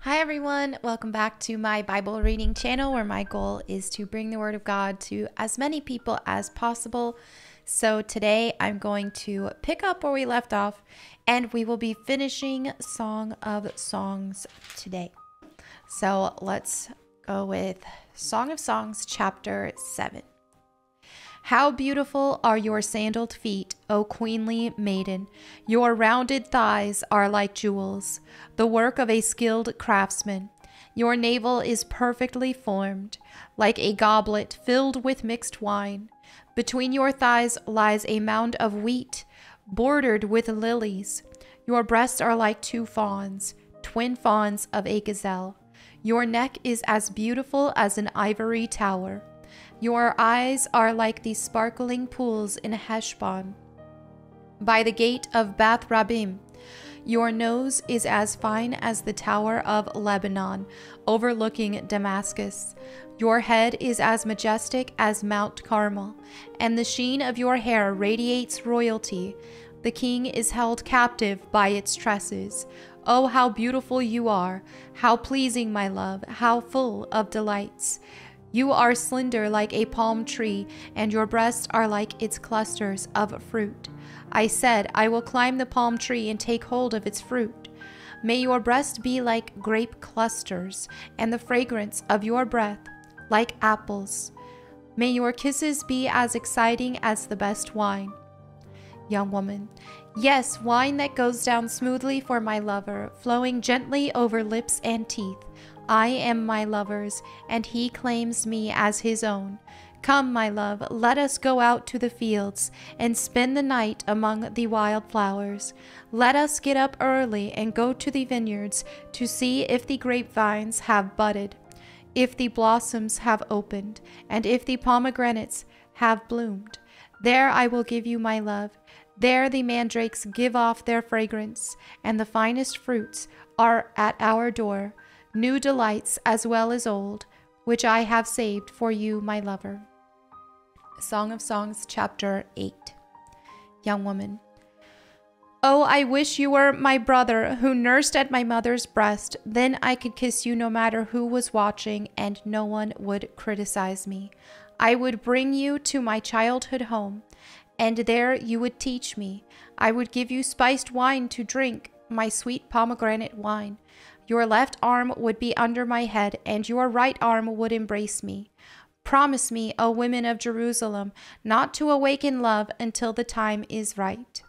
Hi, everyone. Welcome back to my Bible reading channel where my goal is to bring the Word of God to as many people as possible. So, today I'm going to pick up where we left off and we will be finishing Song of Songs today. So, let's go with Song of Songs, chapter 7. How beautiful are your sandaled feet, O queenly maiden! Your rounded thighs are like jewels, the work of a skilled craftsman. Your navel is perfectly formed, like a goblet filled with mixed wine. Between your thighs lies a mound of wheat, bordered with lilies. Your breasts are like two fawns, twin fawns of a gazelle. Your neck is as beautiful as an ivory tower. Your eyes are like the sparkling pools in Heshbon. By the gate of Bath Rabbim, your nose is as fine as the tower of Lebanon, overlooking Damascus. Your head is as majestic as Mount Carmel, and the sheen of your hair radiates royalty. The king is held captive by its tresses. Oh, how beautiful you are! How pleasing, my love! How full of delights! You are slender like a palm tree, and your breasts are like its clusters of fruit. I said, I will climb the palm tree and take hold of its fruit. May your breast be like grape clusters, and the fragrance of your breath like apples. May your kisses be as exciting as the best wine. Young woman, yes, wine that goes down smoothly for my lover, flowing gently over lips and teeth. I am my lover's, and he claims me as his own. Come, my love, let us go out to the fields and spend the night among the wild flowers. Let us get up early and go to the vineyards to see if the grapevines have budded, if the blossoms have opened, and if the pomegranates have bloomed. There I will give you my love. There the mandrakes give off their fragrance, and the finest fruits are at our door new delights as well as old, which I have saved for you, my lover. Song of Songs, chapter 8. Young woman. Oh, I wish you were my brother who nursed at my mother's breast. Then I could kiss you no matter who was watching, and no one would criticize me. I would bring you to my childhood home, and there you would teach me. I would give you spiced wine to drink, my sweet pomegranate wine. Your left arm would be under my head, and your right arm would embrace me. Promise me, O women of Jerusalem, not to awaken love until the time is right.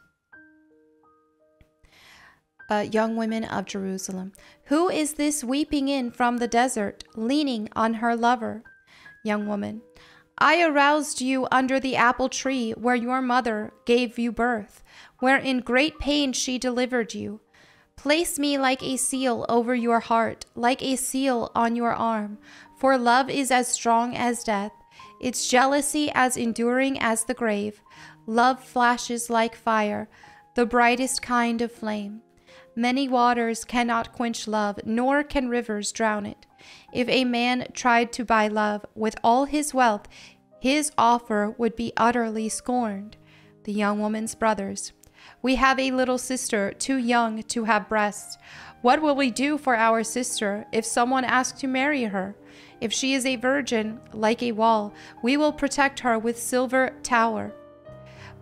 Uh, young women of Jerusalem, who is this weeping in from the desert, leaning on her lover? Young woman, I aroused you under the apple tree where your mother gave you birth, where in great pain she delivered you. Place me like a seal over your heart, like a seal on your arm, for love is as strong as death, its jealousy as enduring as the grave. Love flashes like fire, the brightest kind of flame. Many waters cannot quench love, nor can rivers drown it. If a man tried to buy love with all his wealth, his offer would be utterly scorned. The young woman's brothers. We have a little sister, too young to have breasts. What will we do for our sister if someone asks to marry her? If she is a virgin, like a wall, we will protect her with silver tower.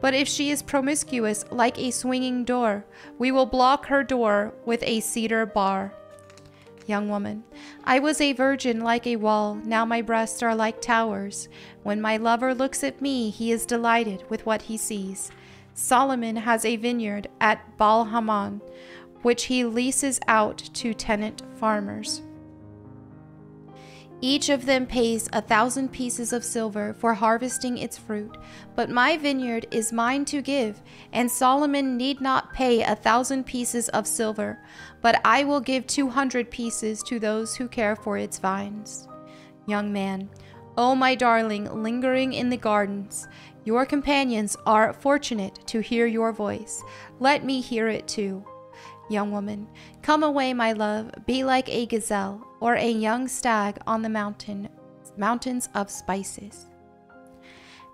But if she is promiscuous, like a swinging door, we will block her door with a cedar bar. Young woman, I was a virgin like a wall, now my breasts are like towers. When my lover looks at me, he is delighted with what he sees. Solomon has a vineyard at Baal Hamon, which he leases out to tenant farmers. Each of them pays a thousand pieces of silver for harvesting its fruit. But my vineyard is mine to give, and Solomon need not pay a thousand pieces of silver, but I will give two hundred pieces to those who care for its vines. Young man, O oh my darling, lingering in the gardens, your companions are fortunate to hear your voice. Let me hear it too. Young woman, come away, my love, be like a gazelle or a young stag on the mountain, mountains of spices.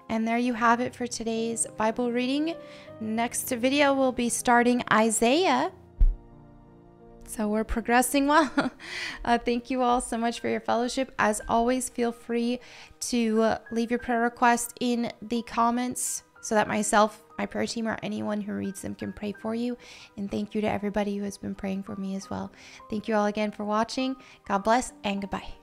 And there you have it for today's Bible reading. Next video, we'll be starting Isaiah. So we're progressing well. uh, thank you all so much for your fellowship. As always, feel free to leave your prayer request in the comments so that myself, my prayer team, or anyone who reads them can pray for you. And thank you to everybody who has been praying for me as well. Thank you all again for watching. God bless and goodbye.